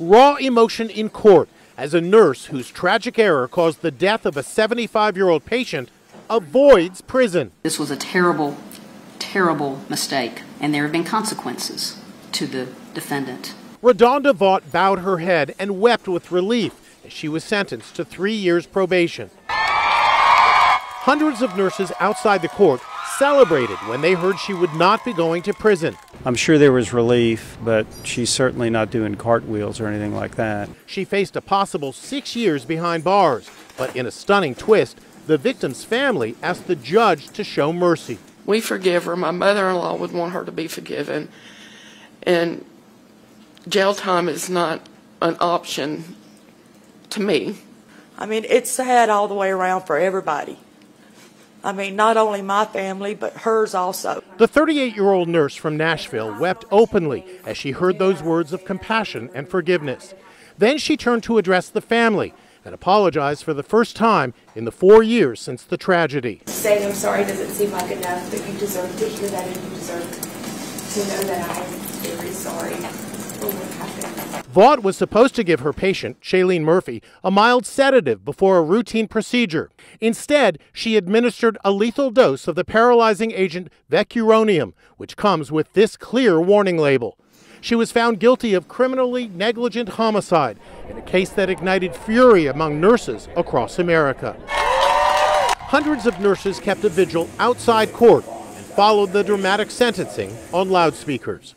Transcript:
Raw emotion in court as a nurse whose tragic error caused the death of a 75 year old patient avoids prison. This was a terrible, terrible mistake, and there have been consequences to the defendant. RaDonda Vaught bowed her head and wept with relief as she was sentenced to three years probation. Hundreds of nurses outside the court celebrated when they heard she would not be going to prison. I'm sure there was relief, but she's certainly not doing cartwheels or anything like that. She faced a possible six years behind bars, but in a stunning twist, the victim's family asked the judge to show mercy. We forgive her. My mother in law would want her to be forgiven. And jail time is not an option to me. I mean, it's sad all the way around for everybody. I mean, not only my family, but hers also. The 38 year old nurse from Nashville wept openly as she heard those words of compassion and forgiveness. Then she turned to address the family and apologized for the first time in the four years since the tragedy. Saying I'm sorry doesn't seem like enough, but you deserve to hear that and you deserve to know that I am very sorry for what happened. Vaught was supposed to give her patient, Charlene Murphey, a mild sedative before a routine procedure. Instead, she administered a lethal dose of the paralyzing agent vecuronium, which comes with this clear warning label. She was found guilty of criminally negligent homicide in a case that ignited fury among nurses across America. Hundreds of nurses kept a vigil outside court and followed the dramatic sentencing on loudspeakers.